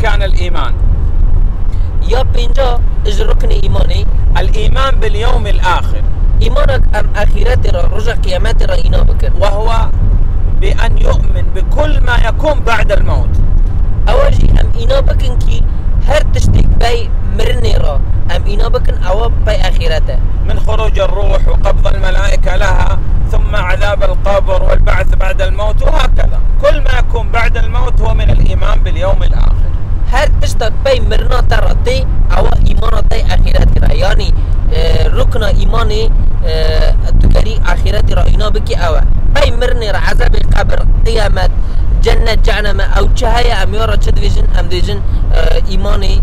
أركان الإيمان. يا بينجا اج ركن إيماني. الإيمان باليوم الآخر. إيمانك ام اخرت را رجع قيامات را اينا بكر. وهو بأن يؤمن بكل ما يكون بعد الموت. اواجي أم اينا بكن كي هر تشتك باي مرني را. أم اينا بكن أوا باي اخرته من خروج الروح وقبض الملائكة لها ثم عذاب القبر والبعث بعد الموت وهكذا. كل ما يكون بعد الموت هو من الإيمان باليوم الآخر تشتك باي مرنا ترتي اوا ايمانا تاي آخرت را. يعني آه، ركن ايماني آه، تكري آخرت را. اينا بكي اوا باي مرني را. عذاب قبر قيامت جنة جهنم أو چهايا ام يورا چد فيجن ام ديجن آه، ايماني